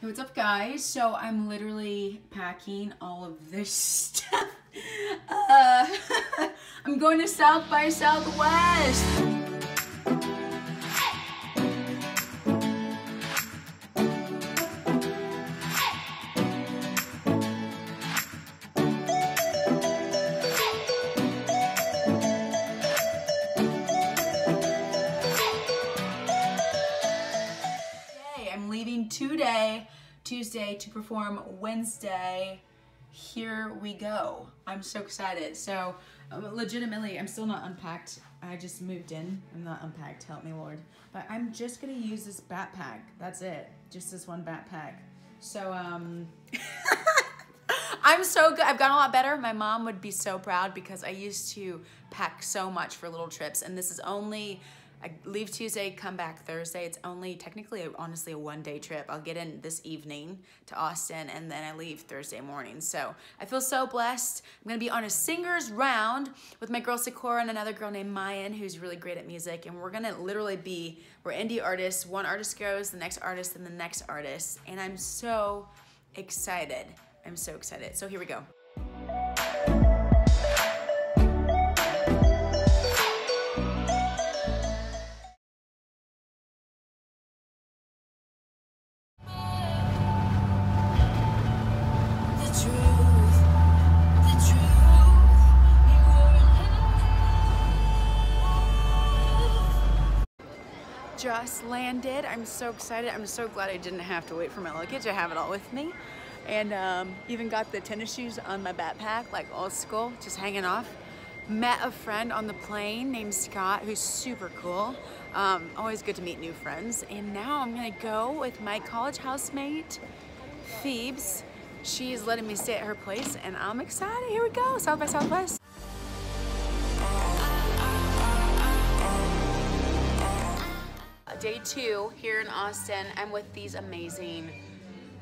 Hey, what's up, guys? So I'm literally packing all of this stuff. Uh, I'm going to South by Southwest. Leaving today, Tuesday, to perform Wednesday. Here we go. I'm so excited. So, um, legitimately, I'm still not unpacked. I just moved in. I'm not unpacked. Help me, Lord. But I'm just gonna use this backpack. That's it. Just this one backpack. So, um. I'm so good. I've gotten a lot better. My mom would be so proud because I used to pack so much for little trips, and this is only I leave Tuesday, come back Thursday. It's only technically, honestly, a one day trip. I'll get in this evening to Austin and then I leave Thursday morning. So I feel so blessed. I'm gonna be on a singer's round with my girl Sakura and another girl named Mayan who's really great at music. And we're gonna literally be, we're indie artists. One artist goes, the next artist, and the next artist. And I'm so excited. I'm so excited. So here we go. Just landed. I'm so excited. I'm so glad I didn't have to wait for my luggage. I have it all with me. And um, even got the tennis shoes on my backpack, like old school, just hanging off. Met a friend on the plane named Scott, who's super cool. Um, always good to meet new friends. And now I'm gonna go with my college housemate, Phoebes. She's letting me stay at her place and I'm excited. Here we go, South by Southwest. Day two here in Austin. I'm with these amazing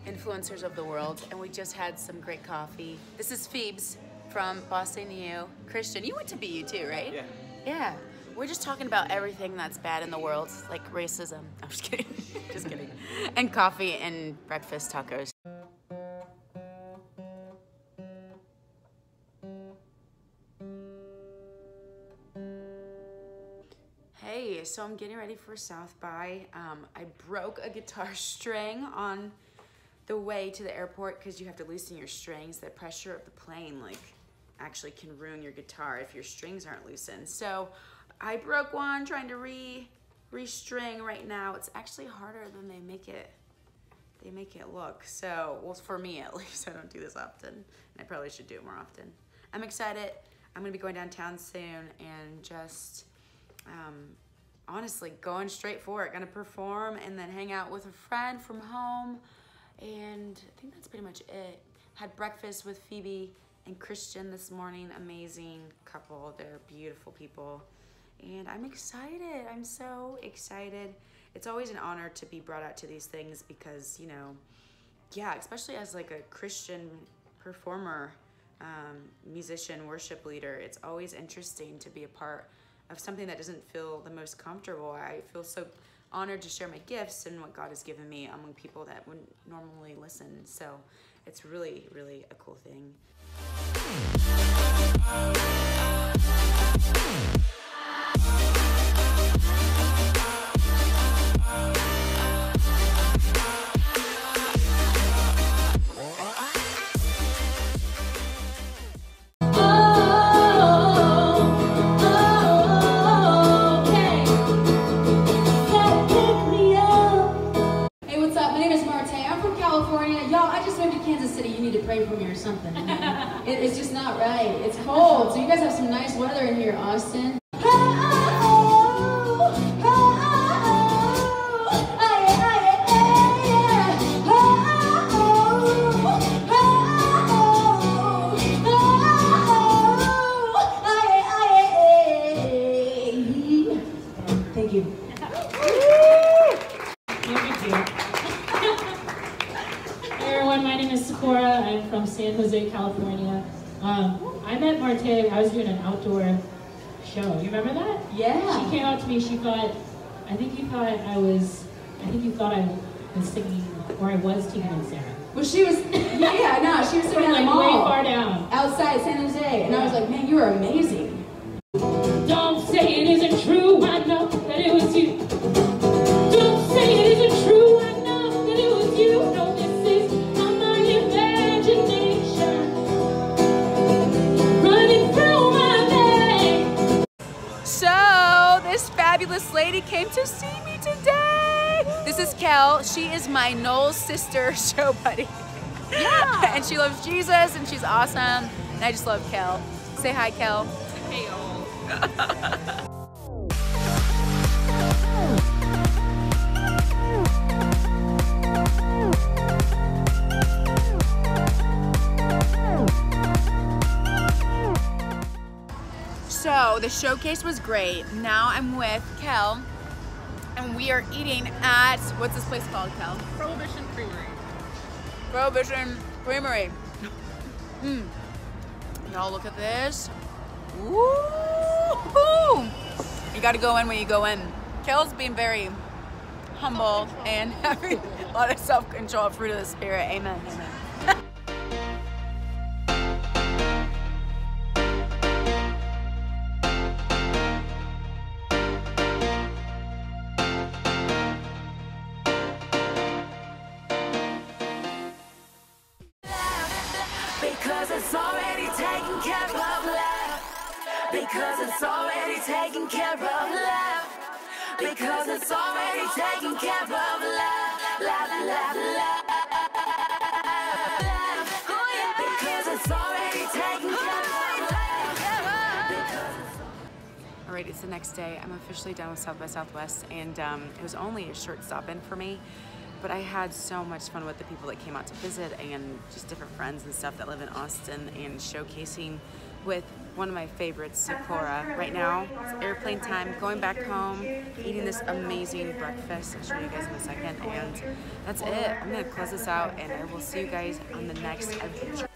influencers of the world, and we just had some great coffee. This is Phoebes from Boston U. Christian, you went to BU too, right? Yeah. Yeah. We're just talking about everything that's bad in the world, like racism. I'm just kidding. just kidding. And coffee and breakfast tacos. So I'm getting ready for South by. Um, I broke a guitar string on the way to the airport because you have to loosen your strings. The pressure of the plane like actually can ruin your guitar if your strings aren't loosened. So I broke one trying to re restring right now. It's actually harder than they make it they make it look. So, well, for me at least, I don't do this often, and I probably should do it more often. I'm excited. I'm gonna be going downtown soon and just um, honestly going straight for it. Gonna perform and then hang out with a friend from home. And I think that's pretty much it. Had breakfast with Phoebe and Christian this morning. Amazing couple. They're beautiful people. And I'm excited. I'm so excited. It's always an honor to be brought out to these things because, you know, yeah, especially as like a Christian performer, um, musician, worship leader, it's always interesting to be a part of something that doesn't feel the most comfortable. I feel so honored to share my gifts and what God has given me among people that wouldn't normally listen. So it's really, really a cool thing. California. Y'all, I just moved to Kansas City. You need to pray for me or something. It- it's just not right. It's cold. So you guys have some nice weather in here, Austin. San Jose, California. Um, I met Martay, I was doing an outdoor show. You remember that? Yeah. She came out to me, she thought, I think you thought I was, I think you thought I was singing, or I was Tegan and Sara. Well, she was, yeah, no, she was sitting From at the like way far down. outside San Jose, and I was like, man, you are amazing. Don't say it isn't true, I know fabulous lady came to see me today. This is Kel. She is my Noel's sister show buddy. Yeah. and she loves Jesus and she's awesome. And I just love Kel. Say hi, Kel. Hey, the showcase was great. Now I'm with Kel and we are eating at, what's this place called, Kel? Prohibition Creamery. Prohibition Creamery. Mm. Y'all look at this. Woo! You gotta go in when you go in. Kel's being very humble and having a lot of self-control, fruit of the spirit. Amen. Amen. Care of love. Because it's already taken care of love. Because it's already taken care of love. Love, love, love. Love. All right, it's the next day. I'm officially done with South by Southwest, and um, it was only a short stop in for me, but I had so much fun with the people that came out to visit and just different friends and stuff that live in Austin and showcasing with one of my favorites, Sakura. Right now, it's airplane time, going back home, eating this amazing breakfast. I'll show you guys in a second, and that's it. I'm gonna close this out, and I will see you guys on the next adventure.